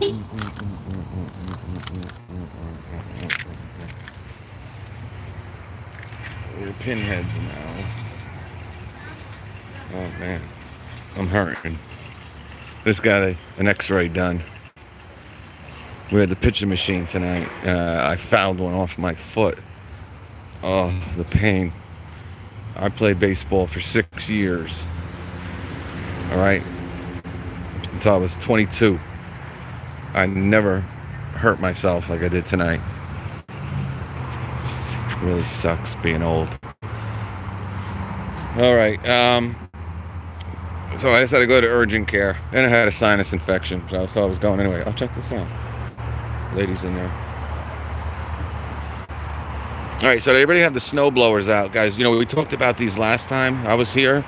We're pinheads now. Oh man, I'm hurting. Just got a, an x-ray done. We had the pitching machine tonight. Uh, I fouled one off my foot. Oh, the pain. I played baseball for six years. All right. Until I was 22. I never hurt myself like I did tonight. It really sucks being old. All right. Um, so I decided to go to urgent care. And I had a sinus infection. So, so I was going anyway. I'll check this out. Ladies in there. All right, so everybody have the snow blowers out, guys. You know, we talked about these last time I was here.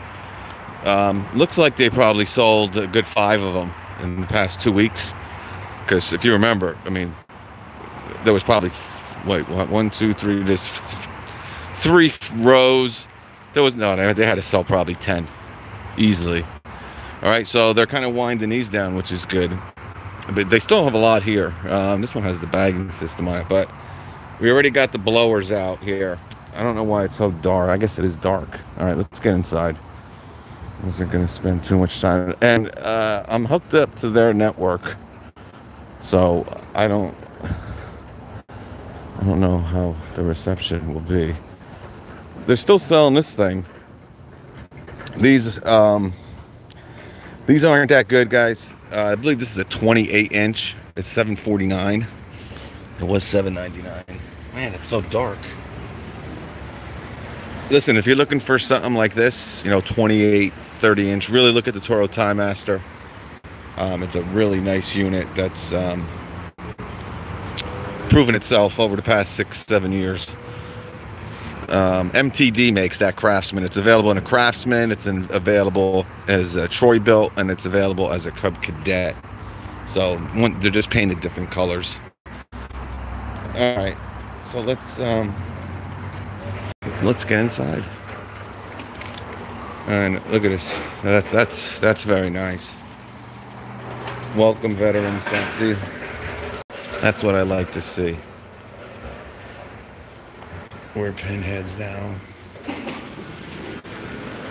Um, looks like they probably sold a good five of them in the past two weeks. Because if you remember, I mean, there was probably, wait, one, two, three, there's three rows. There was, no, they had to sell probably 10 easily. All right, so they're kind of winding these down, which is good. But they still have a lot here. Um, this one has the bagging system on it, but we already got the blowers out here. I don't know why it's so dark. I guess it is dark. All right, let's get inside. I wasn't going to spend too much time. And uh, I'm hooked up to their network. So I don't... I don't know how the reception will be. They're still selling this thing. These, um... These aren't that good, guys. Uh, I believe this is a 28 inch. It's 749. It was 799. Man, it's so dark. Listen, if you're looking for something like this, you know, 28, 30 inch, really look at the Toro Time Master. Um, it's a really nice unit that's um, proven itself over the past six, seven years. Um, MTD makes that Craftsman. It's available in a Craftsman. It's in, available as a Troy-Bilt, and it's available as a Cub Cadet. So one, they're just painted different colors. All right, so let's um, let's get inside. And look at this. That, that's that's very nice. Welcome, veterans. See, that's what I like to see. We're pinheads now.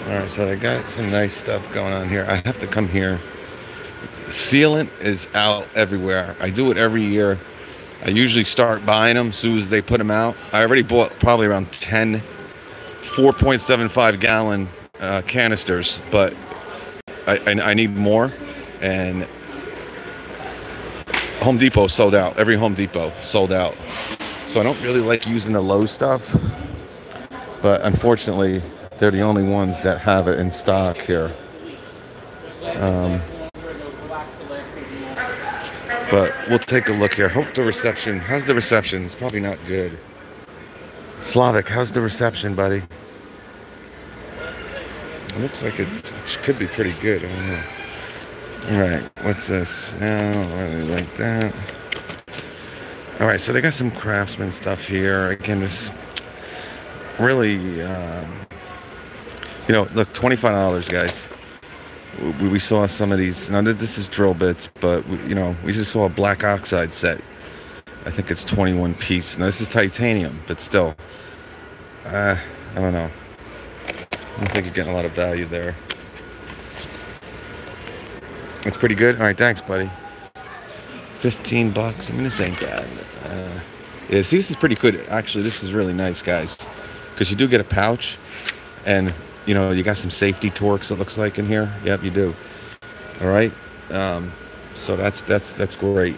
All right, so I got some nice stuff going on here. I have to come here. Sealant is out everywhere. I do it every year. I usually start buying them as soon as they put them out. I already bought probably around 10 4.75 gallon uh, canisters, but I, I, I, need more. And Home Depot sold out. Every Home Depot sold out. So I don't really like using the low stuff, but unfortunately, they're the only ones that have it in stock here. Um, but we'll take a look here. Hope the reception. How's the reception? It's probably not good. Slavic, how's the reception, buddy? It looks like it could be pretty good. I don't know. All right, what's this? No, I don't really like that. All right, so they got some craftsman stuff here. Again, this really, um, you know, look, twenty-five dollars, guys we, we saw some of these. Now this is drill bits, but we, you know we just saw a black oxide set. I think it's 21 piece. Now this is titanium, but still, uh, I don't know. I don't think you're getting a lot of value there. It's pretty good. All right, thanks, buddy. 15 bucks. I mean, this ain't bad. Uh, yeah, see, this is pretty good. Actually, this is really nice, guys, because you do get a pouch, and you know, you got some safety Torx. It looks like in here. Yep, you do. All right. Um, so that's that's that's great.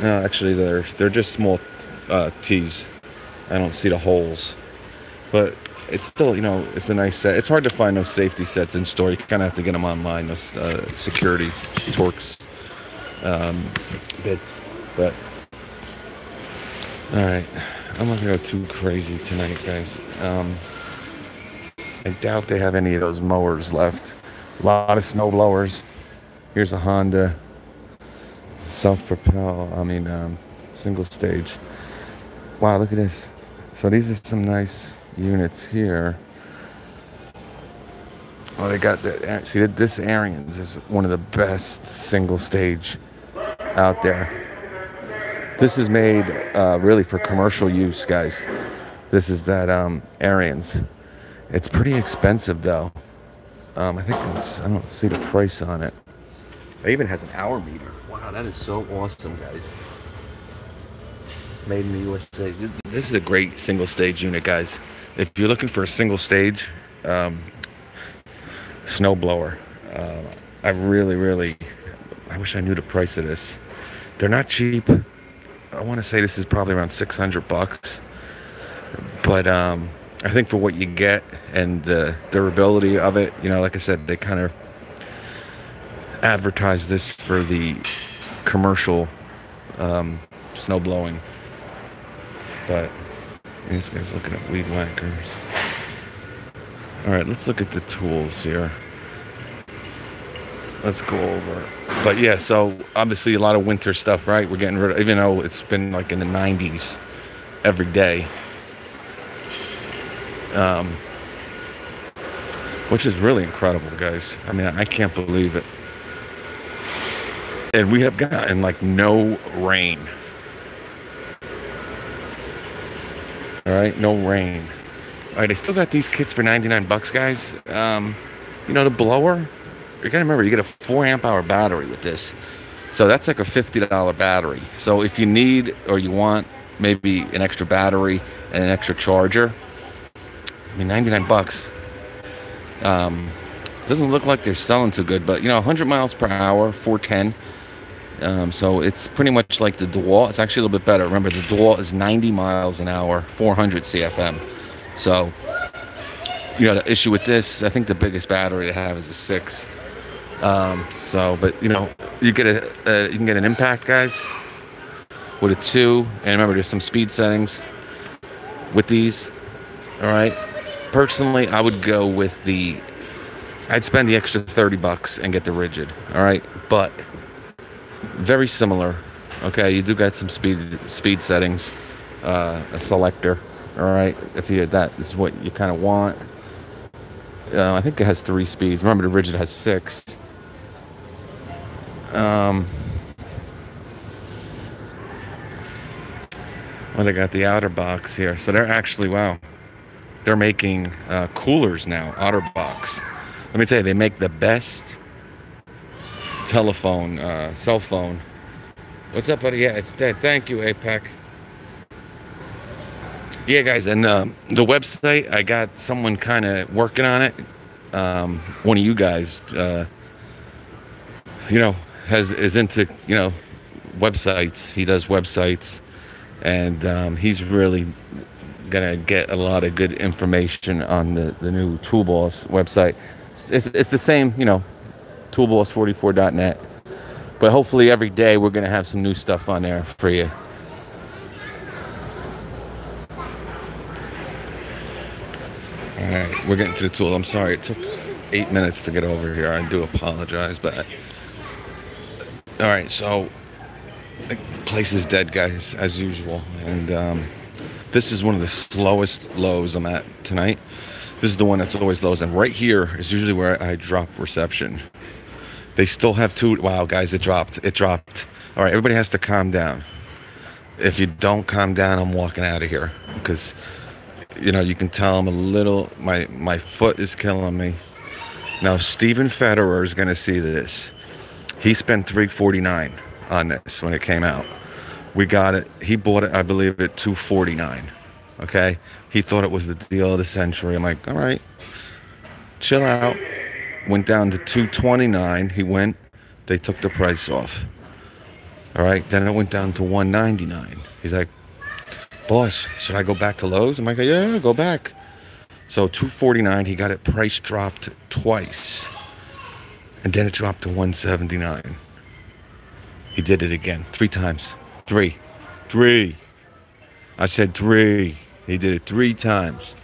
No, actually, they're they're just small uh, tees. I don't see the holes, but it's still you know it's a nice set. It's hard to find those safety sets in store. You kind of have to get them online. Those uh, securities Torx um, bits, but all right. I'm not gonna go too crazy tonight, guys. Um, I doubt they have any of those mowers left. A lot of snow blowers. Here's a Honda self-propel. I mean, um, single stage. Wow, look at this. So these are some nice units here. Oh, they got the see this Ariens is one of the best single stage out there. This is made uh, really for commercial use, guys. This is that um, Ariens. It's pretty expensive though. Um, I think it's I don't see the price on it. It even has an hour meter. Wow, that is so awesome, guys. Made in the USA. This is a great single stage unit, guys. If you're looking for a single stage, um, snowblower. Uh, I really, really, I wish I knew the price of this. They're not cheap. I want to say this is probably around 600 bucks. But um, I think for what you get and the durability of it, you know, like I said, they kind of advertise this for the commercial um, snow blowing. But this guy's looking at weed whackers. All right, let's look at the tools here. Let's go over. But yeah, so obviously a lot of winter stuff, right? We're getting rid of, even though it's been like in the 90s every day. Um, which is really incredible, guys. I mean, I can't believe it. And we have gotten like no rain. All right, no rain. All right, I still got these kits for 99 bucks, guys. Um, you know, the blower, you gotta remember, you get a four amp hour battery with this. So that's like a $50 battery. So if you need or you want maybe an extra battery and an extra charger, I mean, 99 bucks. Um, doesn't look like they're selling too good, but you know, 100 miles per hour, 410. Um, so it's pretty much like the DeWalt. It's actually a little bit better. Remember, the DeWalt is 90 miles an hour, 400 CFM. So, you know, the issue with this, I think the biggest battery to have is a six. Um, so, but you know, you get a, uh, you can get an impact, guys, with a two, and remember, there's some speed settings with these. All right. Personally, I would go with the. I'd spend the extra 30 bucks and get the Ridgid. All right, but very similar. Okay, you do get some speed speed settings, uh, a selector. All right, if you that is what you kind of want. Uh, I think it has three speeds. Remember, the Ridgid has six. Um, well, they got the OtterBox here, so they're actually wow. They're making uh, coolers now. OtterBox. Let me tell you, they make the best telephone, uh, cell phone. What's up, buddy? Yeah, it's dead. Thank you, APEC. Yeah, guys, and uh, the website, I got someone kind of working on it. Um, one of you guys, uh, you know, has is into you know websites. He does websites, and um, he's really gonna get a lot of good information on the the new Toolboss website. It's, it's, it's the same, you know, toolboss44.net. But hopefully every day we're gonna have some new stuff on there for you. All right, we're getting to the tool. I'm sorry it took eight minutes to get over here. I do apologize, but all right. So the place is dead, guys, as usual, and um, this is one of the slowest Lowe's I'm at tonight. This is the one that's always lows, and right here is usually where I drop reception. They still have two. Wow, guys, it dropped. It dropped. All right, everybody has to calm down. If you don't calm down, I'm walking out of here because you know, you can tell I'm a little, my, my foot is killing me. Now, Stephen Federer is going to see this. He spent 349 on this when it came out. We got it. He bought it, I believe, at 249. Okay. He thought it was the deal of the century. I'm like, all right, chill out. Went down to 229. He went. They took the price off. All right. Then it went down to 199. He's like, boss, should I go back to Lowe's? I'm like, yeah, go back. So 249, he got it price dropped twice. And then it dropped to 179. He did it again, three times. Three. Three. I said three. He did it three times.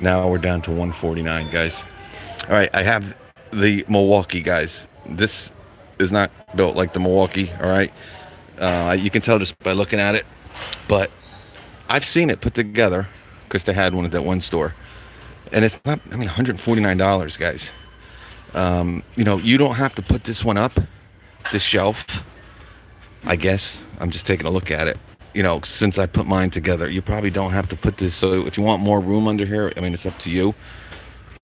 Now we're down to 149, guys. All right, I have the Milwaukee, guys. This is not built like the Milwaukee, all right? Uh, you can tell just by looking at it. But I've seen it put together because they had one at that one store. and it's not. I mean, 149 dollars, guys. Um, you know, you don't have to put this one up, this shelf. I guess I'm just taking a look at it. You know, since I put mine together, you probably don't have to put this. So if you want more room under here, I mean, it's up to you.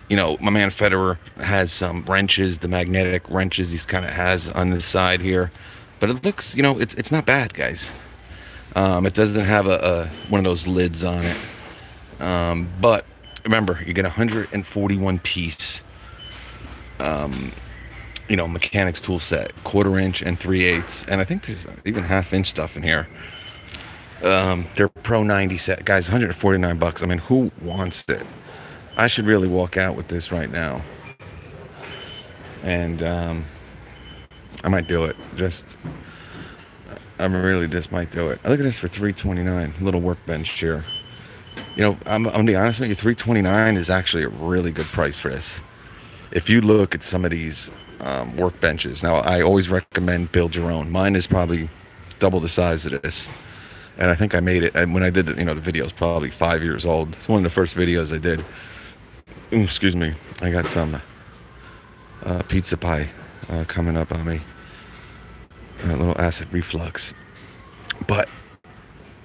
You know, my man Federer has some wrenches, the magnetic wrenches he's kind of has on the side here, but it looks, you know, it's it's not bad, guys. Um, it doesn't have a, a one of those lids on it, um, but remember, you get a 141 piece um, you know, mechanics tool set, quarter inch and three eighths, and I think there's even half inch stuff in here. Um, they're Pro 90 set, guys, 149 bucks. I mean, who wants it? I should really walk out with this right now, and um, I might do it. Just, I really just might do it. Look at this for 329, little workbench chair. You know, I'm, I'm gonna be honest with you, 329 is actually a really good price for this if you look at some of these um, workbenches, now I always recommend build your own. Mine is probably double the size of this, and I think I made it. And when I did, you know, the video is probably five years old. It's one of the first videos I did. Excuse me, I got some uh, pizza pie uh, coming up on me. A little acid reflux, but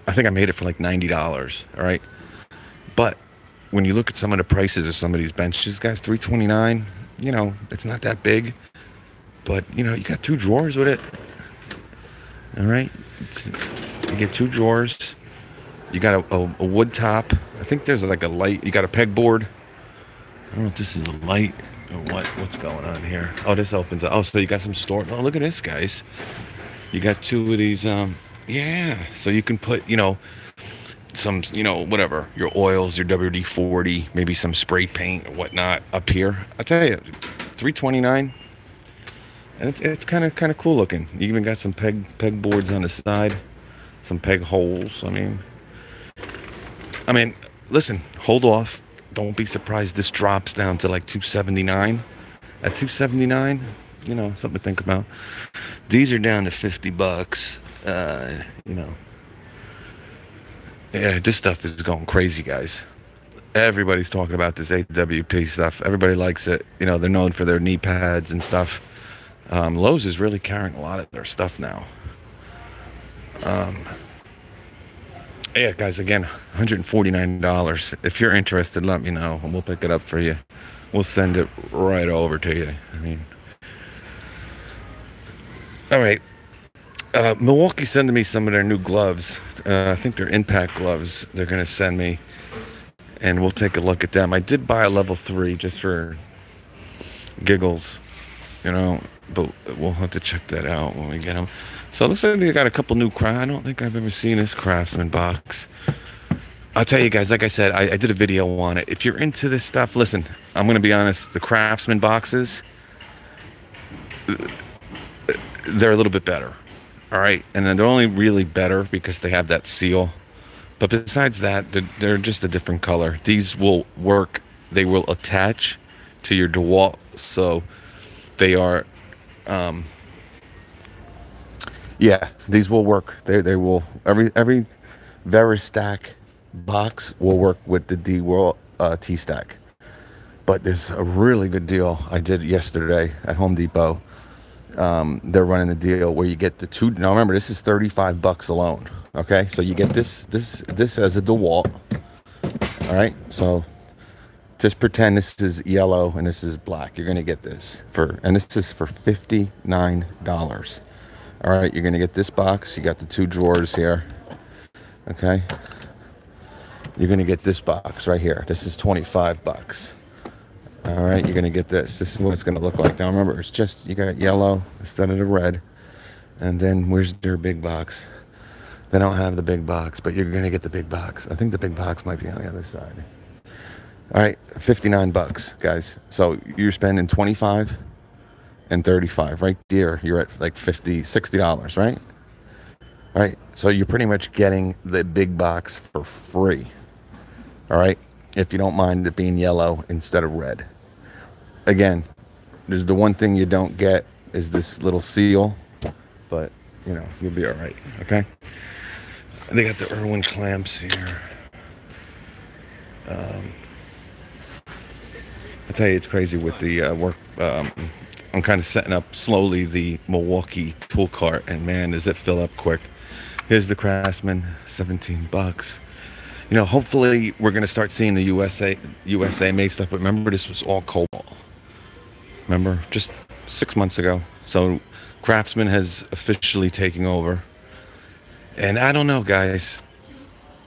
I think I made it for like ninety dollars. All right, but when you look at some of the prices of some of these benches, guys, 329, you know, it's not that big. But, you know, you got two drawers with it. All right. It's, you get two drawers. You got a, a, a, wood top. I think there's like a light. You got a pegboard. I don't know if this is a light or what. What's going on here? Oh, this opens up. Oh, so you got some storage. Oh, look at this, guys. You got two of these. Um, yeah. So you can put, you know, some, you know, whatever, your oils, your WD 40, maybe some spray paint or whatnot up here. I tell you, 329 and it's, it's kind of kind of cool looking. You even got some peg peg boards on the side, some peg holes. I mean, I mean, listen, hold off. Don't be surprised this drops down to like 279. At 279, you know, something to think about. These are down to 50 bucks. Uh, you know, yeah, this stuff is going crazy, guys. Everybody's talking about this AWP stuff. Everybody likes it. You know, they're known for their knee pads and stuff. Um, Lowe's is really carrying a lot of their stuff now. Um, yeah, guys, again, $149. If you're interested, let me know and we'll pick it up for you. We'll send it right over to you. I mean, all right. Uh, Milwaukee sending me some of their new gloves. Uh, I think they're impact gloves. They're going to send me, and we'll take a look at them. I did buy a level three just for giggles, you know, but we'll have to check that out when we get them. So it looks like they got a couple new craft. I don't think I've ever seen this Craftsman box. I'll tell you guys, like I said, I, I did a video on it. If you're into this stuff, listen, I'm going to be honest. The Craftsman boxes, they're a little bit better all right, and they're only really better because they have that seal. But besides that, they're, they're just a different color. These will work. They will attach to your DeWalt, so they are. Um, yeah, these will work. They they will every every VersaStack box will work with the DeWalt uh, T stack. But there's a really good deal I did yesterday at Home Depot um, they're running a deal where you get the two. Now remember, this is 35 bucks alone. Okay, so you get this this this as a DeWalt. All right, so just pretend this is yellow and this is black. You're gonna get this for, and this is for fifty-nine dollars. All right, you're gonna get this box. You got the two drawers here. Okay, you're gonna get this box right here. This is 25 bucks. All right, you're gonna get this. This is what it's gonna look like. Now remember, it's just you got yellow instead of the red, and then where's their big box? They don't have the big box, but you're gonna get the big box. I think the big box might be on the other side. All right, 59 bucks, guys. So you're spending 25 and 35 right there. You're at like 50, 60 dollars, right? All right, so you're pretty much getting the big box for free. All right, if you don't mind it being yellow instead of red. Again, there's the one thing you don't get is this little seal, but you know, you'll be all right, okay? They got the Irwin clamps here. Um, I tell you, it's crazy with the uh, work. Um, I'm kind of setting up slowly the Milwaukee tool cart, and man, does it fill up quick. Here's the Craftsman, 17 bucks. You know, hopefully we're gonna start seeing the USA USA made stuff. But remember, this was all Kobalt. Remember, just six months ago. So Craftsman has officially taken over. And I don't know, guys,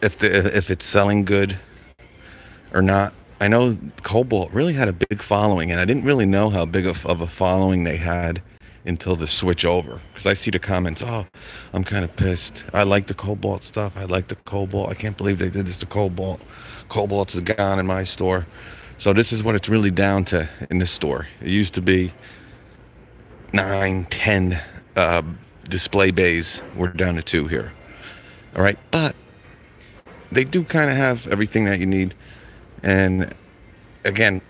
if the if it's selling good or not. I know Kobalt really had a big following, and I didn't really know how big of, of a following they had until the switch over. Because I see the comments, oh, I'm kind of pissed. I like the Kobalt stuff. I like the Kobalt. I can't believe they did this to Kobalt. Kobalt's gone in my store. So this is what it's really down to in this store. It used to be nine, ten uh, display bays. We're down to two here. All right, but they do kind of have everything that you need. And again,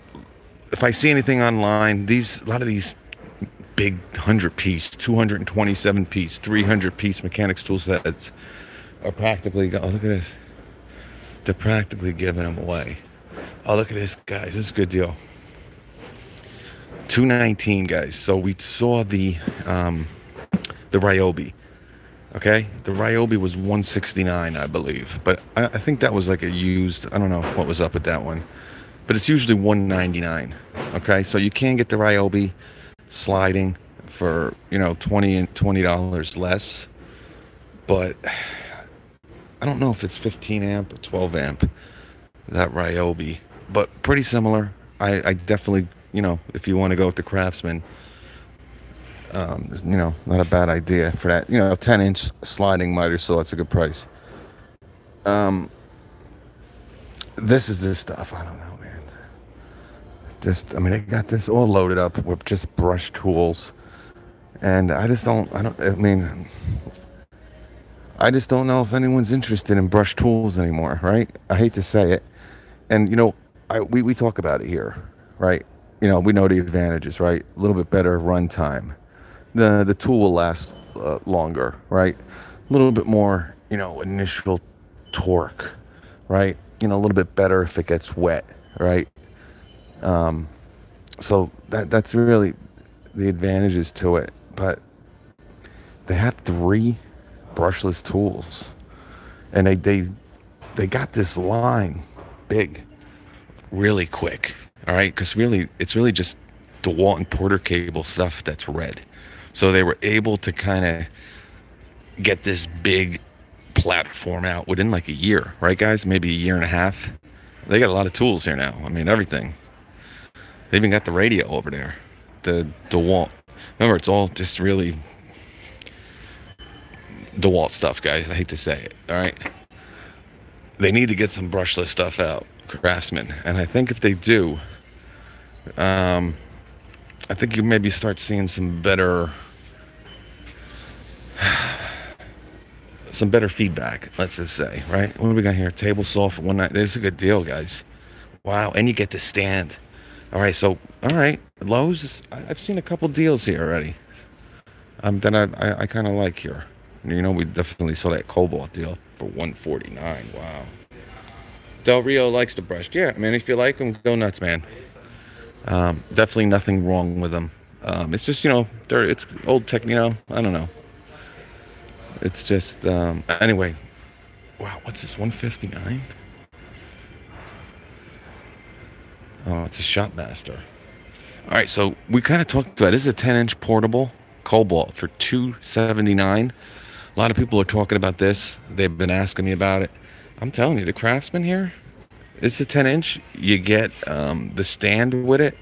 if I see anything online, these a lot of these big 100 piece, 227 piece, 300 piece mechanics tool sets are practically, oh, look at this. They're practically giving them away. Oh, look at this, guys. This is a good deal. 219, guys. So we saw the um, the Ryobi. Okay, the Ryobi was 169, I believe, but I, I think that was like a used. I don't know what was up with that one, but it's usually 199. Okay, so you can get the Ryobi sliding for you know 20 and 20 dollars less, but I don't know if it's 15 amp or 12 amp that Ryobi, but pretty similar. I, I definitely you know if you want to go with the Craftsman um, you know, not a bad idea for that. You know, 10 inch sliding miter saw, it's a good price. Um, this is this stuff. I don't know, man. Just, I mean, they got this all loaded up with just brush tools. And I just don't, I don't, I mean, I just don't know if anyone's interested in brush tools anymore, right? I hate to say it. And, you know, I, we, we talk about it here, right? You know, we know the advantages, right? A little bit better run time the the tool will last uh, longer, right? A little bit more, you know, initial torque, right? You know, a little bit better if it gets wet, right? Um, so that that's really the advantages to it. But they have three brushless tools, and they they they got this line big, really quick. All right, because really it's really just DeWalt and Porter cable stuff that's red. So they were able to kind of get this big platform out within like a year, right, guys? Maybe a year and a half. They got a lot of tools here now. I mean, everything. They even got the radio over there, the DeWalt. Remember, it's all just really DeWalt stuff, guys. I hate to say it. All right. They need to get some brushless stuff out, Craftsman. And I think if they do, um, I think you maybe start seeing some better some better feedback, let's just say, right? What do we got here? Table saw for one night. This is a good deal, guys. Wow, and you get to stand. All right, so all right, Lowe's. I've seen a couple deals here already. Um, that I I, I kind of like here. You know, we definitely saw that Kobalt deal for 149. Wow. Del Rio likes the brush. Yeah, I mean, if you like them, go nuts, man. Um, definitely nothing wrong with them. Um, it's just you know they're it's old tech. You know I don't know. It's just um, anyway. Wow, what's this? 159. Oh, it's a Shopmaster. All right, so we kind of talked about this is a 10 inch portable Kobalt for 279. A lot of people are talking about this. They've been asking me about it. I'm telling you, the Craftsman here, it's a 10 inch. You get um, the stand with it,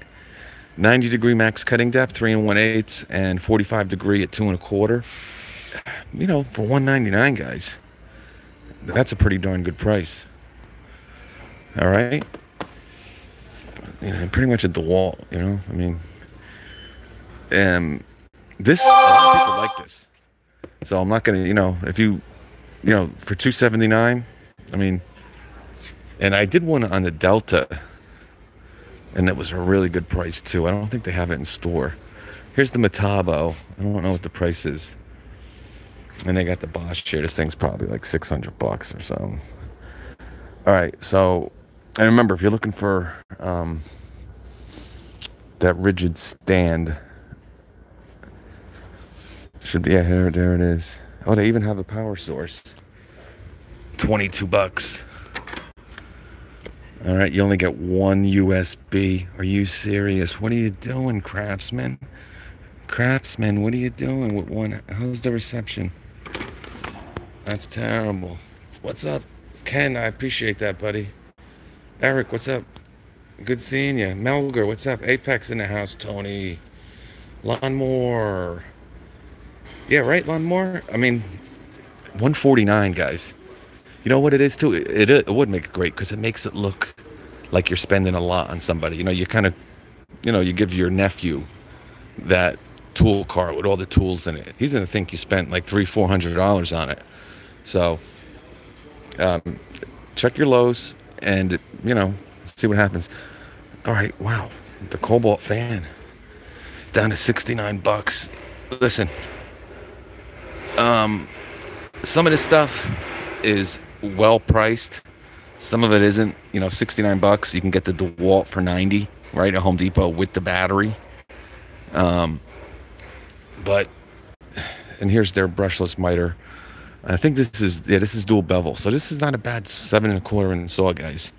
90 degree max cutting depth, three and one eighths, and 45 degree at two and a quarter. You know, for 199 guys, that's a pretty darn good price. All right. You know, pretty much at the wall, you know, I mean, um, this, a lot of people like this. So I'm not going to, you know, if you, you know, for 279, I mean, and I did one on the Delta, and that was a really good price too. I don't think they have it in store. Here's the Metabo. I don't know what the price is. And they got the Bosch here. This thing's probably like 600 bucks or so. All right, so, and remember, if you're looking for um, that Ridgid stand. Should be yeah, here there it is. Oh, they even have a power source. 22 bucks. All right, you only get one USB. Are you serious? What are you doing, craftsman? Craftsman, what are you doing with one? How's the reception? That's terrible. What's up, Ken? I appreciate that, buddy. Eric, what's up? Good seeing you. Melger, what's up? Apex in the house, Tony. Lawnmower. Yeah, right, Lawnmower? I mean, 149, guys. You know what it is, too? It, it, it would make it great because it makes it look like you're spending a lot on somebody. You know, you kind of, you know, you give your nephew that tool cart with all the tools in it. He's going to think you spent like three, four hundred dollars on it. So, um, check your Lowe's and, you know, see what happens. All right, wow, the Kobalt fan down to 69 bucks. Listen, um, some of this stuff is well priced. Some of it isn't. You know, 69 bucks. You can get the DeWalt for 90, right, at Home Depot with the battery. Um, but, and here's their brushless miter. I think this is yeah, this is dual bevel, so this is not a bad seven and a quarter inch saw, guys.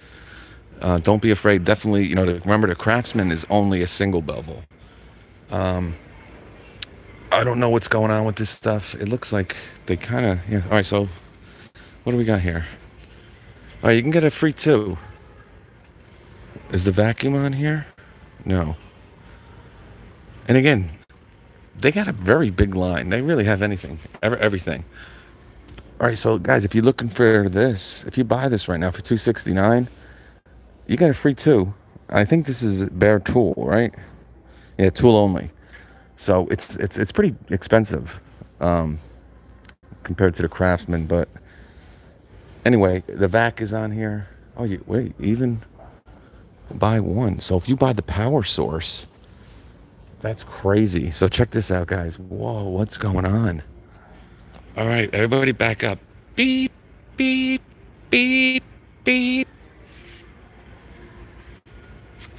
Uh, don't be afraid. Definitely, you know, remember the Craftsman is only a single bevel. Um, I don't know what's going on with this stuff. It looks like they kind of yeah. All right, so what do we got here? All right, you can get a free two. Is the vacuum on here? No. And again, they got a very big line. They really have anything, ever, everything. All right, so guys, if you're looking for this, if you buy this right now for 269, you get a free two. I think this is bare tool, right? Yeah, tool only. So it's it's it's pretty expensive um, compared to the Craftsman, but anyway, the vac is on here. Oh, you wait, even buy one. So if you buy the power source, that's crazy. So check this out, guys. Whoa, what's going on? All right, everybody back up. Beep, beep, beep, beep.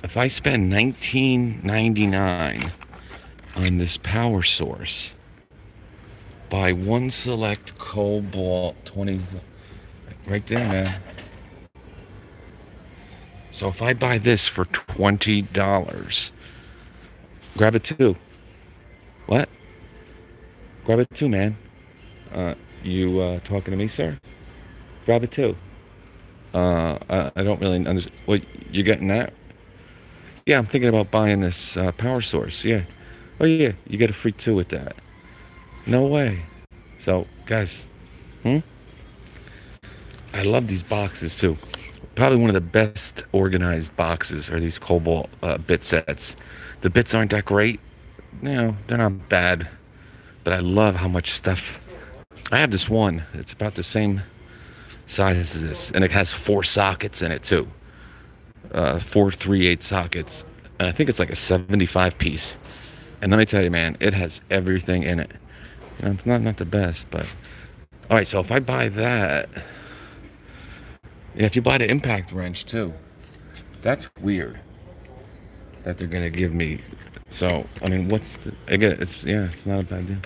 If I spend 19.99 on this power source, buy one select Kobalt 20 right there, man. So if I buy this for $20, grab it too. What? Grab it too, man. Uh, you uh, talking to me, sir? Grab it too. Uh, I, I don't really understand. What you getting that? Yeah, I'm thinking about buying this uh, power source. Yeah. Oh yeah, you get a free two with that. No way. So guys, hmm. I love these boxes too. Probably one of the best organized boxes are these Kobalt uh, bit sets. The bits aren't that great. You know, they're not bad, but I love how much stuff I have this one. It's about the same size as this, and it has four sockets in it too. Uh, four three eight sockets, and I think it's like a 75 piece. And let me tell you, man, it has everything in it. You know, it's not not the best, but all right. So if I buy that, yeah, if you buy the impact wrench too, that's weird. That they're gonna give me. So I mean, what's the, again? It's yeah, it's not a bad deal.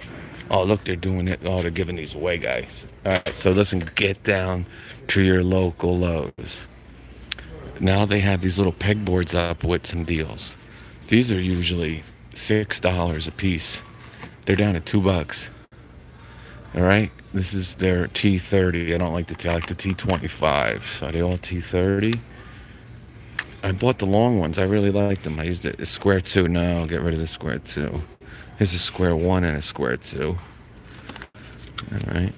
Oh, look, they're doing it. Oh, they're giving these away, guys. All right, so listen, get down to your local Lowe's. Now they have these little pegboards up with some deals. These are usually six dollars a piece. They're down to two bucks. All right, this is their T30. I don't like the T. I like the T25. So they all T30? I bought the long ones. I really like them. I used it. A square two. No, get rid of the square two. Here's a square one and a square two. All right.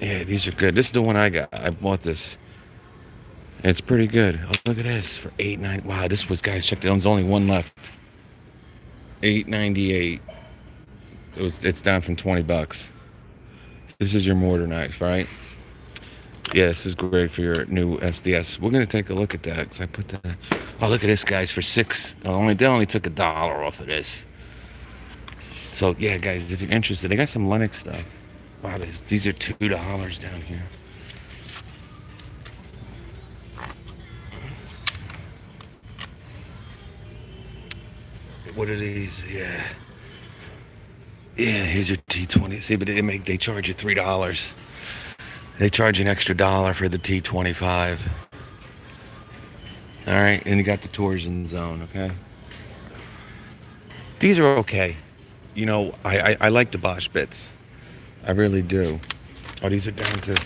Yeah, these are good. This is the one I got. I bought this. It's pretty good. Oh, look at this for eight nine. Wow, this was guys. Check. The ones. There's only one left. Eight ninety eight. It was. It's down from twenty bucks. This is your mortar knife, right? Yeah, this is great for your new SDS. We're gonna take a look at that because I put that. Oh, look at this, guys, for six. Oh, only they only took a dollar off of this. So yeah, guys, if you're interested, they got some Lenox stuff. Wow, these, these are two dollars down here. what are these? Yeah. Yeah, here's your T20. See, but they make they charge you three dollars. They charge an extra dollar for the T25. All right, and you got the torsion zone, okay? These are okay. You know, I, I, I like the Bosch bits. I really do. Oh, these are down to,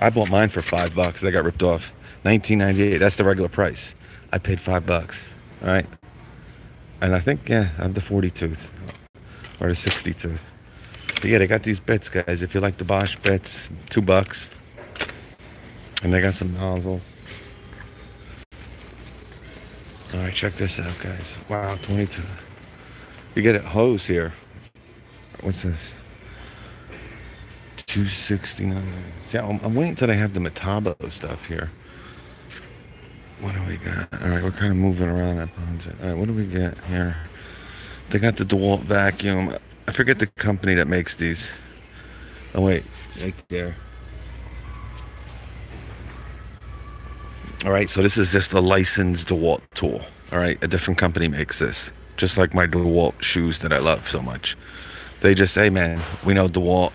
I bought mine for five bucks. They got ripped off. 1998. That's the regular price. I paid five bucks. All right. And I think, yeah, I have the 40 tooth or the 60 tooth. But yeah, they got these bits, guys. If you like the Bosch bits, two bucks. And they got some nozzles. All right, check this out, guys. Wow, 22. You get a hose here. What's this? 269. See, I'm, I'm waiting until they have the Metabo stuff here. What do we got? All right, we're kind of moving around. All right, what do we get here? They got the DeWalt vacuum. I forget the company that makes these. Oh, wait. Right there. All right, so this is just the licensed DeWalt tool. All right, a different company makes this, just like my DeWalt shoes that I love so much. They just say, man, we know DeWalt.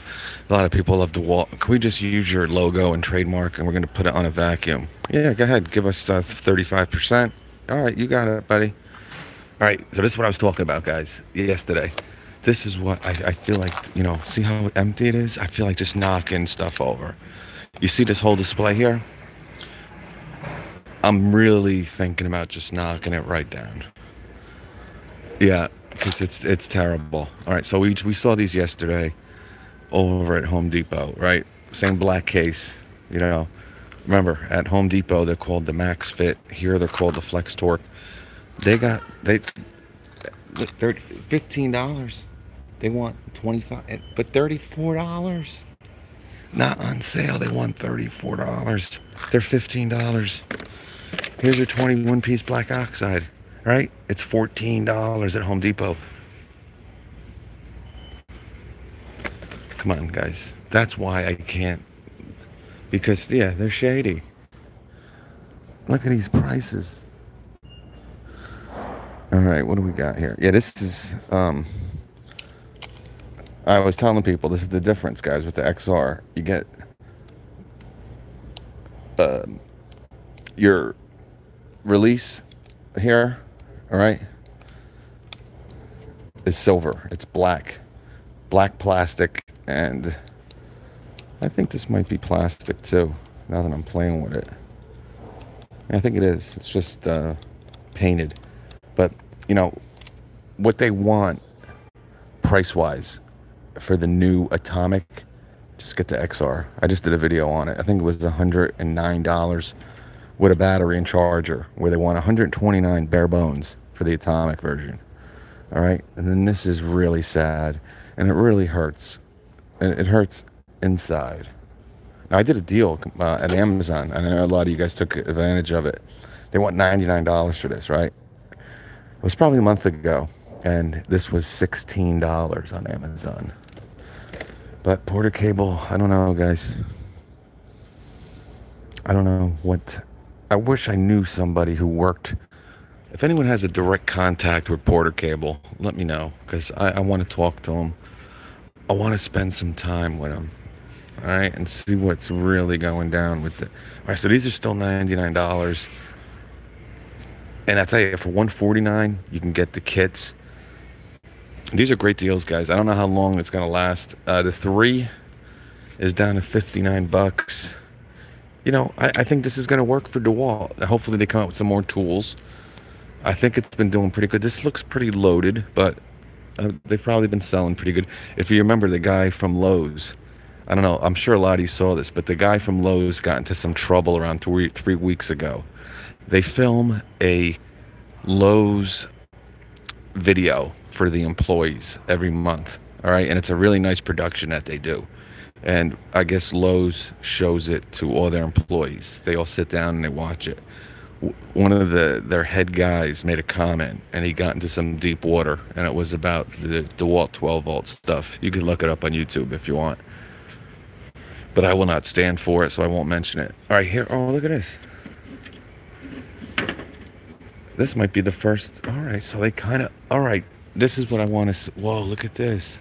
A lot of people love DeWalt. Can we just use your logo and trademark and we're going to put it on a vacuum? Yeah, go ahead. Give us uh, 35%. All right, you got it, buddy. All right, so this is what I was talking about, guys, yesterday. This is what I, I feel like, you know, see how empty it is? I feel like just knocking stuff over. You see this whole display here? I'm really thinking about just knocking it right down. Yeah, because it's it's terrible. All right, so we we saw these yesterday over at Home Depot, right? Same black case, you know. Remember, at Home Depot they're called the Max Fit. Here they're called the FlexTorq. They got they they're fifteen dollars. They want twenty five, but thirty four dollars. Not on sale. They want thirty four dollars. They're fifteen dollars. Here's your 21 piece black oxide, right? It's $14 at Home Depot. Come on, guys. That's why I can't. Because, yeah, they're shady. Look at these prices. All right, what do we got here? Yeah, this is. Um, I was telling people this is the difference, guys, with the XR. You get uh, your release here, all right, is silver. It's black, black plastic, and I think this might be plastic too. Now that I'm playing with it, I think it is. It's just uh, painted, but you know what they want price-wise for the new Atomic. Just get the XR. I just did a video on it. I think it was $109 with a battery and charger where they want 129 bare bones for the atomic version all right and then this is really sad and it really hurts and it hurts inside now i did a deal uh, at amazon and i know a lot of you guys took advantage of it they want $99 for this right it was probably a month ago and this was $16 on amazon but porter cable i don't know guys i don't know what I wish I knew somebody who worked. If anyone has a direct contact with Porter Cable, let me know because I, I want to talk to them. I want to spend some time with them. All right, and see what's really going down with it. All right, so these are still ninety nine dollars, and I tell you, for one forty nine, you can get the kits. These are great deals, guys. I don't know how long it's gonna last. Uh, the three is down to fifty nine bucks you know, I, I think this is going to work for DeWalt. Hopefully, they come out with some more tools. I think it's been doing pretty good. This looks pretty loaded, but uh, they've probably been selling pretty good. If you remember the guy from Lowe's, I don't know, I'm sure a lot of you saw this, but the guy from Lowe's got into some trouble around three, three weeks ago. They film a Lowe's video for the employees every month. All right. And it's a really nice production that they do and I guess Lowe's shows it to all their employees. They all sit down and they watch it. One of the their head guys made a comment, and he got into some deep water, and it was about the DeWalt 12 volt stuff. You can look it up on YouTube if you want, but I will not stand for it, so I won't mention it. All right, here. Oh, look at this. This might be the first. All right, so they kind of All right, this is what I want to. Whoa, look at this.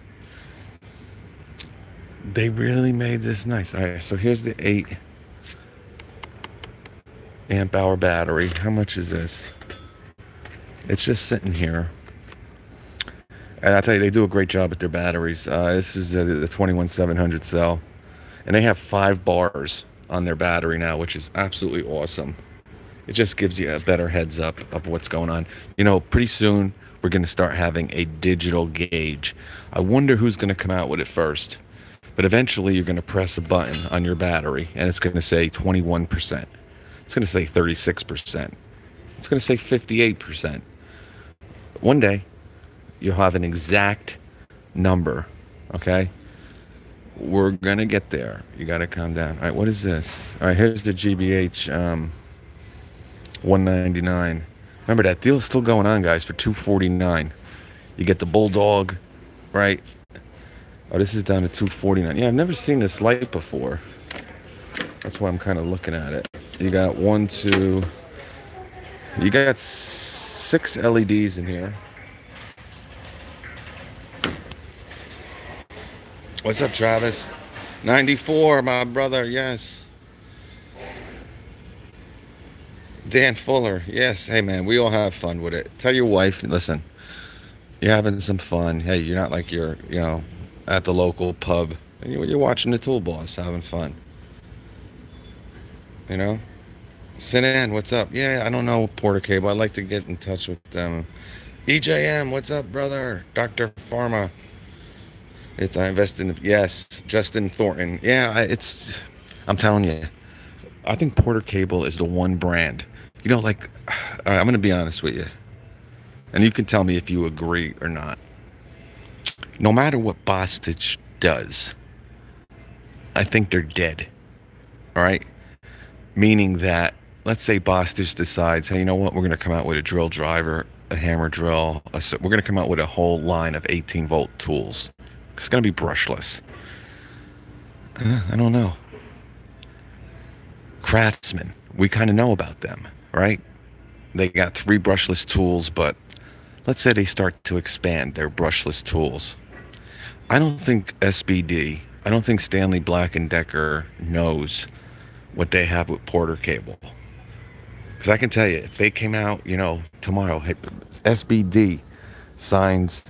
They really made this nice. All right, so here's the eight amp hour battery. How much is this? It's just sitting here. And I tell you, they do a great job with their batteries. Uh, this is a, the 21700 cell, and they have five bars on their battery now, which is absolutely awesome. It just gives you a better heads up of what's going on. You know, pretty soon we're going to start having a digital gauge. I wonder who's going to come out with it first. But eventually you're going to press a button on your battery and it's going to say 21%. It's going to say 36%. It's going to say 58%. One day you'll have an exact number, okay? We're going to get there. You got to calm down. All right, what is this? All right, here's the GBH um, 199. Remember that deal's still going on, guys, for 249. You get the Bulldog, right? Oh, this is down to 249. Yeah, I've never seen this light before. That's why I'm kind of looking at it. You got one, two. You got six LEDs in here. What's up, Travis? 94, my brother. Yes. Dan Fuller. Yes. Hey, man, we all have fun with it. Tell your wife, listen, you're having some fun. Hey, you're not like you're, you know, at the local pub and you're watching the tool boss having fun. You know? Sinan, what's up? Yeah, I don't know Porter Cable. I'd like to get in touch with them. EJM, what's up, brother? Dr. Pharma. It's I invest in yes, Justin Thornton. Yeah, it's I'm telling you. I think Porter Cable is the one brand. You know, like I'm gonna be honest with you. And you can tell me if you agree or not no matter what Bostitch does, I think they're dead. All right? Meaning that, let's say Bostitch decides, hey, you know what? We're going to come out with a drill driver, a hammer drill. A, we're going to come out with a whole line of 18 volt tools. It's going to be brushless. Uh, I don't know. Craftsman, we kind of know about them, right? They got three brushless tools, but let's say they start to expand their brushless tools. I don't think SBD, I don't think Stanley Black and Decker knows what they have with Porter Cable. Because I can tell you, if they came out, you know, tomorrow, SBD signs,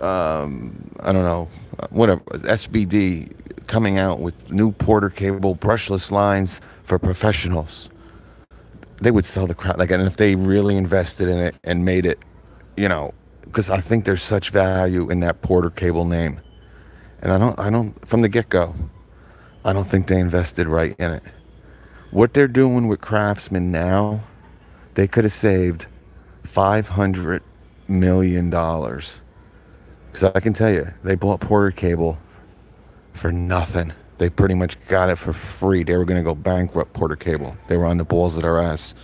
um, I don't know, whatever, SBD coming out with new Porter Cable brushless lines for professionals. They would sell the crap like, and if they really invested in it and made it you know, because I think there's such value in that Porter Cable name, and I don't, I don't, from the get-go, I don't think they invested right in it. What they're doing with Craftsman now, they could have saved five hundred million dollars. Because I can tell you, they bought Porter Cable for nothing. They pretty much got it for free. They were going to go bankrupt Porter Cable. They were on the balls of their ass.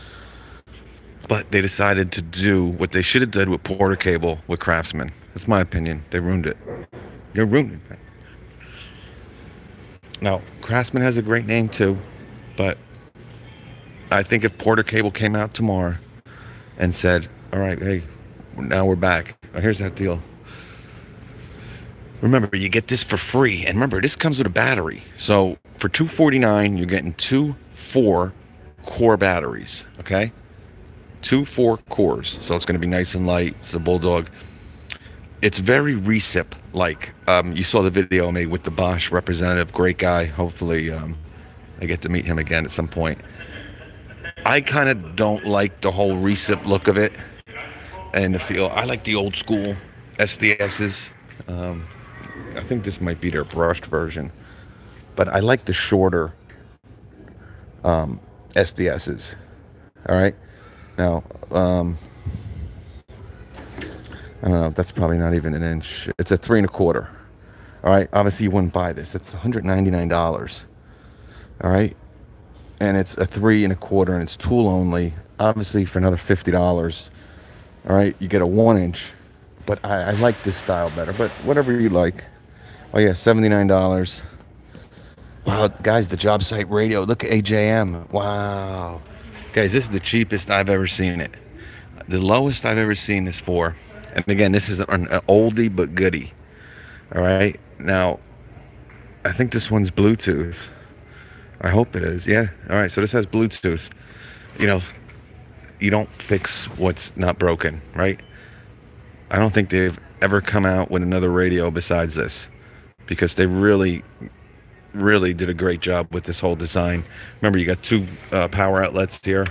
But they decided to do what they should have done with Porter Cable with Craftsman. That's my opinion. They ruined it. They ruined it. Now, Craftsman has a great name too, but I think if Porter Cable came out tomorrow and said, "All right, hey, now we're back. Here's that deal. Remember, you get this for free, and remember, this comes with a battery. So for 249, you're getting two four core batteries. Okay." two four cores, so it's going to be nice and light. It's a Bulldog. It's very recip like. Um, you saw the video I made with the Bosch representative, great guy. Hopefully, um, I get to meet him again at some point. I kind of don't like the whole recip look of it and the feel. I like the old school SDSs. Um, I think this might be their brushed version, but I like the shorter um, SDSs. All right. Now, um, I don't know. That's probably not even an inch. It's a three and a quarter. All right. Obviously, you wouldn't buy this. It's $199. All right. And it's a three and a quarter, and it's tool only. Obviously, for another $50. All right. You get a one inch. But I, I like this style better. But whatever you like. Oh, yeah. $79. Wow, guys, the job site radio. Look at AJM. Wow. Guys, this is the cheapest I've ever seen it. The lowest I've ever seen this for, And again, this is an, an oldie but goodie. All right. Now, I think this one's Bluetooth. I hope it is. Yeah. All right. So this has Bluetooth. You know, you don't fix what's not broken, right? I don't think they've ever come out with another radio besides this because they really really did a great job with this whole design. Remember you got two uh, power outlets here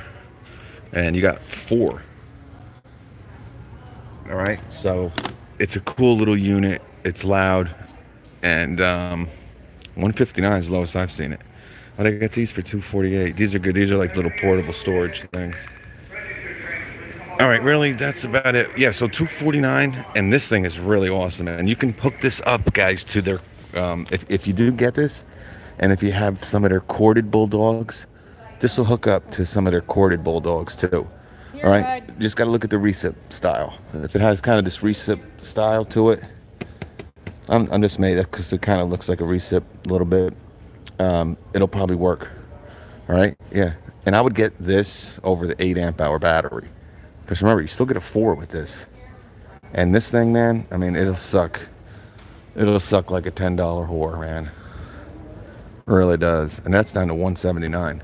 and you got four. All right so it's a cool little unit. It's loud and um, 159 is the lowest i've seen it. But i got these for 248 these are good. These are like little portable storage things all right, really, that's about it. Yeah, so 249, and this thing is really awesome, and you can hook this up, guys, to their. Um, if if you do get this, and if you have some of their corded bulldogs, this will hook up to some of their corded bulldogs too. All right, just got to look at the recip style. If it has kind of this recip style to it, I'm, I'm just made that because it kind of looks like a recip a little bit. Um, it'll probably work. All right, yeah. And I would get this over the 8 amp hour battery. Because remember, you still get a four with this. And this thing, man, I mean, it'll suck. It'll suck like a $10 whore, man. It really does. And that's down to 179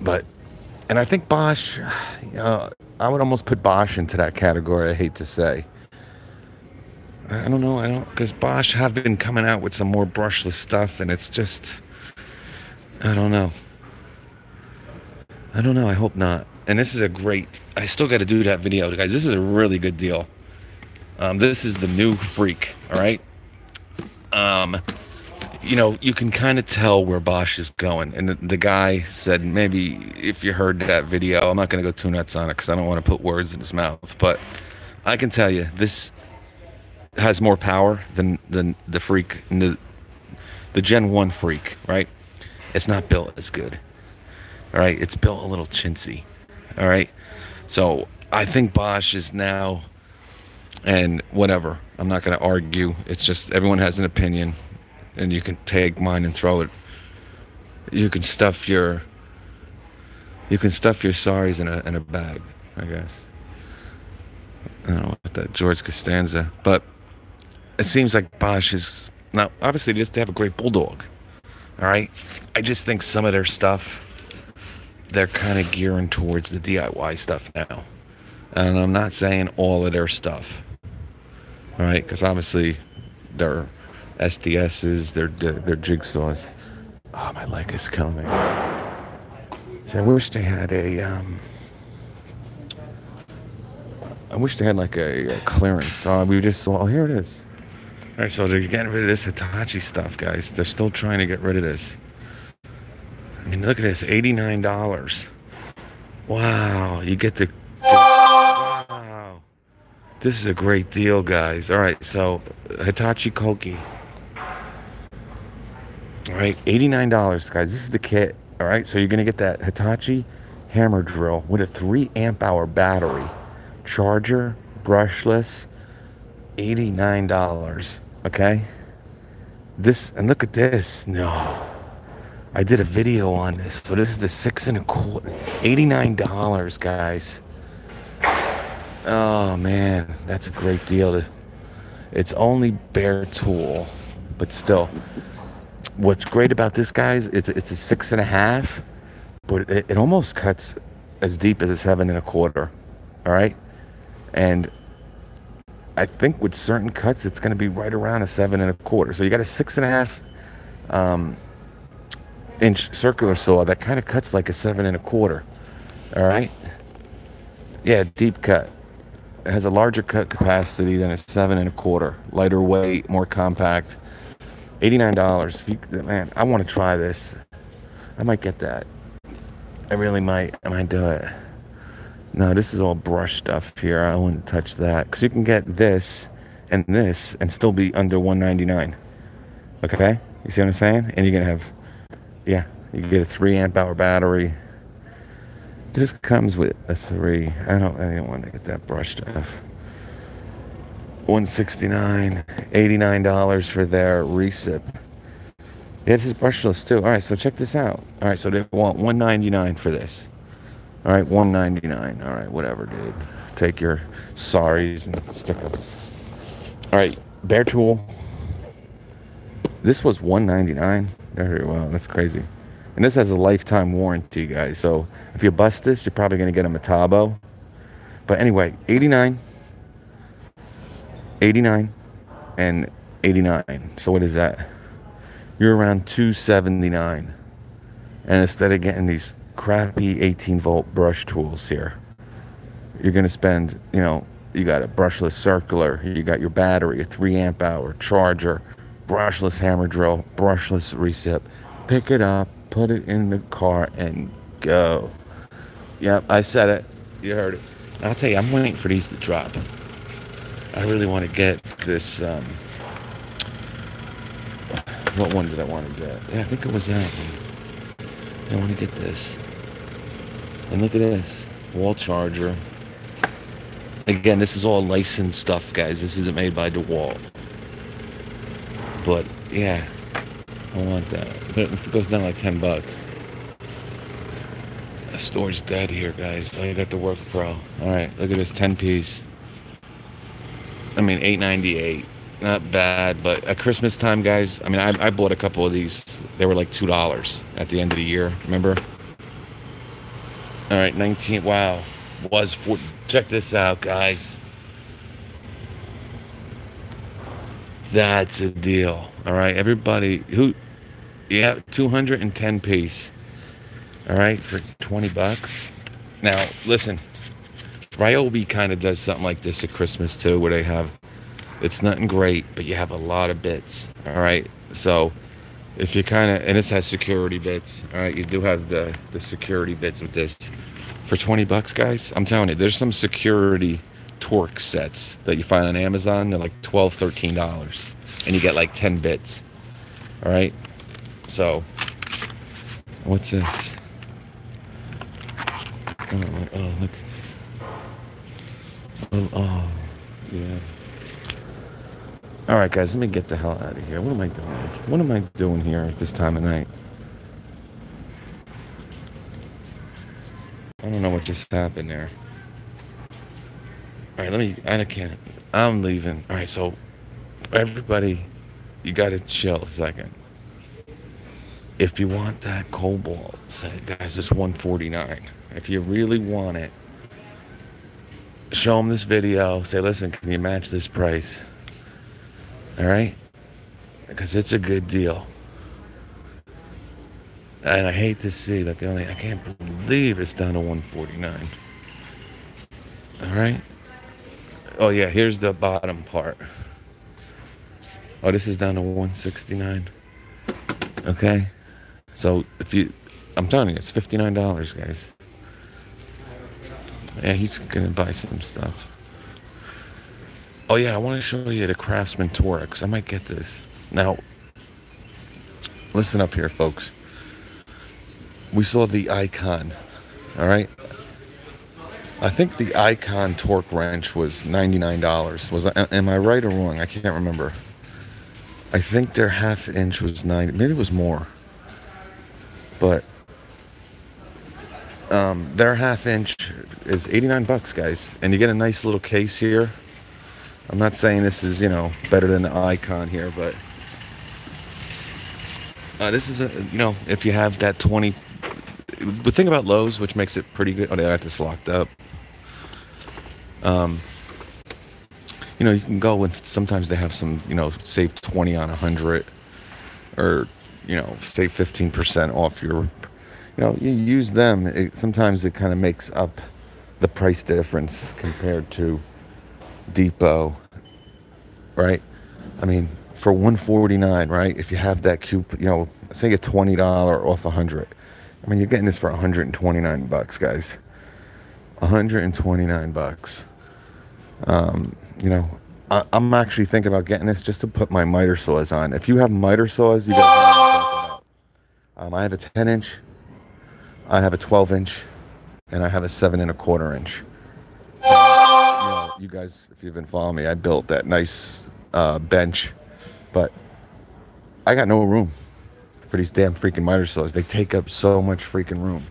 But, and I think Bosch, you know, I would almost put Bosch into that category, I hate to say. I don't know, I don't, because Bosch have been coming out with some more brushless stuff, and it's just, I don't know. I don't know, I hope not and this is a great i still got to do that video guys. This is a really good deal. Um, this is the new freak all right? Um, you know you can kind of tell where bosch is going and the, the guy said maybe if you heard that video i'm not going to go too nuts on it because i don't want to put words in his mouth but i can tell you this has more power than than the freak the the gen 1 freak right? It's not built as good all right? It's built a little chintzy all right. So I think Bosch is now, and whatever. I'm not going to argue. It's just everyone has an opinion, and you can take mine and throw it. You can stuff your. You can stuff your sorries in a in a bag, I guess. I don't know what that George Costanza, but it seems like Bosch is now obviously just they have a great bulldog. All right, I just think some of their stuff they're kind of gearing towards the DIY stuff now. And I'm not saying all of their stuff. All right, because obviously their SDSs, their their jigsaws. Oh, my leg is killing me. See, I wish they had a. Um, I wish they had like a, a clearance. Oh, we just saw. Oh, here it is. All right, so they're getting rid of this Hitachi stuff, guys. They're still trying to get rid of this. Look at this, eighty-nine dollars. Wow, you get the. Wow, this is a great deal, guys. All right, so Hitachi Koki. All right, eighty-nine dollars, guys. This is the kit. All right, so you're gonna get that Hitachi hammer drill with a three amp hour battery, charger, brushless, eighty-nine dollars. Okay. This and look at this. No. I did a video on this. So this is the six and a quarter, $89, guys. Oh man, that's a great deal. It's only bare tool, but still. What's great about this, guys, it's, it's a six and a half, but it, it almost cuts as deep as a seven and a quarter. All right. And I think with certain cuts, it's going to be right around a seven and a quarter. So you got a six and a half um, inch circular saw that kind of cuts like a seven and a quarter. All right. Yeah, deep cut. It has a larger cut capacity than a seven and a quarter. Lighter weight, more compact. Eighty-nine dollars. Man, I want to try this. I might get that. I really might. I might do it. No, this is all brush stuff here. I wouldn't touch that because you can get this and this and still be under 199. Okay, you see what I'm saying? And you're gonna have yeah, you get a three amp hour battery. This comes with a three. I don't. I don't want to get that brushed off. 169 $89 for their recip. Yeah, this is brushless too. All right, so check this out. All right, so they want 199 for this. All right, 199. All right, whatever, dude. Take your sorries and stick them. All right, bare tool. This was 199. Very well. That's crazy. And this has a lifetime warranty, guys. So if you bust this, you're probably gonna get a Metabo. But anyway, 89, 89, and 89. So what is that? You're around 279. And instead of getting these crappy 18 volt brush tools here, you're gonna spend, you know, you got a brushless circular, you got your battery, a three amp hour charger, brushless hammer drill, brushless recip. Pick it up, put it in the car, and go. Yep, I said it. You heard it. I'll tell you, I'm waiting for these to drop. I really want to get this. Um, what one did I want to get? Yeah, I think it was that one. I want to get this. And look at this wall charger. Again, this is all licensed stuff, guys. This isn't made by DeWalt. But yeah, I want that. If it goes down like 10 bucks. The store's dead here, guys. I got the Work Pro. All right, look at this 10 piece. I mean, 898. Not bad, but at Christmas time, guys. I mean, I, I bought a couple of these. They were like two dollars at the end of the year. Remember? All right, 19. Wow, was for. Check this out, guys. That's a deal. All right, everybody who, yeah, 210 piece. All right, for 20 bucks. Now, listen, Ryobi kind of does something like this at Christmas too, where they have, it's nothing great, but you have a lot of bits. All right, so if you kind of, and this has security bits. All right, you do have the the security bits with this. For 20 bucks, guys, I'm telling you, there's some security Torx sets that you find on Amazon. They're like 12 $13. And you get like 10 bits. All right. So, what's this? Oh, oh, oh look. Oh, oh, yeah. All right, guys, let me get the hell out of here. What am I doing? What am I doing here at this time of night? I don't know what just happened there. All right, let me. I can't. I'm leaving. All right, so everybody, you got to chill a second. If you want that Kobalt set, guys, it's 149. If you really want it, show them this video. Say, listen, can you match this price? All right, because it's a good deal. And I hate to see that the only I can't believe it's down to 149. All right. Oh yeah, here's the bottom part. Oh, this is down to 169. Okay. So if you I'm telling you, it's $59, guys. Yeah, he's gonna buy some stuff. Oh yeah, I want to show you the Craftsman Torx. I might get this. Now, listen up here, folks we saw the icon. All right. I think the icon torque wrench was $99. Was I, am I right or wrong? I can't remember. I think their half inch was 90. Maybe it was more. But um, their half inch is 89 bucks, guys. And you get a nice little case here. I'm not saying this is, you know, better than the icon here, but uh, this is a, you know, if you have that 20 the thing about Lowe's, which makes it pretty good. Oh, they got this locked up. Um, you know, you can go and sometimes they have some, you know, save 20 on a 100 or, you know, save 15% off your, you know, you use them. It, sometimes it kind of makes up the price difference compared to Depot, right? I mean, for 149, right? If you have that coupon, you know, say a $20 off a 100 I mean, you're getting this for 129 bucks, guys. 129 bucks. Um, you know, I, am actually thinking about getting this just to put my miter saws on. If you have miter saws, you guys know about. Um, I have a 10 inch, I have a 12 inch, and I have a seven and a quarter inch. you know, you guys, if you've been following me, I built that nice uh, bench, but I got no room for these damn freaking miter saws. They take up so much freaking room.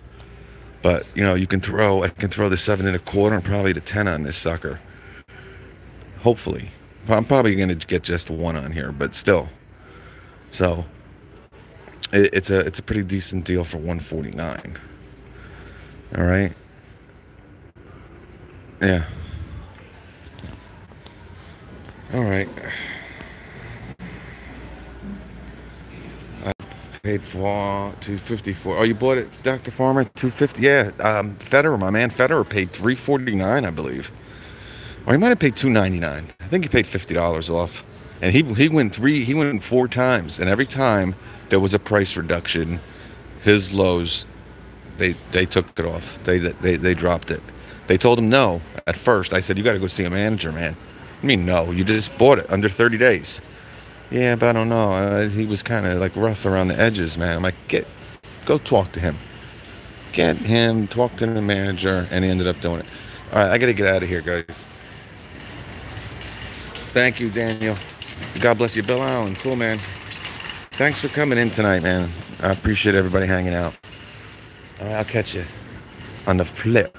But you know, you can throw. I can throw the seven and a quarter and probably the ten on this sucker. Hopefully, I'm probably gonna get just one on here, but still. So it, it's a it's a pretty decent deal for 149. All right. Yeah. All right. I paid for 254 oh you bought it dr farmer 250 yeah um federer my man federer paid 349 i believe or he might have paid 299 i think he paid $50 off and he he went three he went four times and every time there was a price reduction his Lowe's they they took it off they they they dropped it they told him no at first i said you got to go see a manager man i mean no you just bought it under 30 days yeah, but I don't know. Uh, he was kind of like rough around the edges, man. I'm like, get, go talk to him. Get him, talk to the manager, and he ended up doing it. All right, I got to get out of here, guys. Thank you, Daniel. God bless you, Bill Allen. Cool, man. Thanks for coming in tonight, man. I appreciate everybody hanging out. All right, I'll catch you on the flip.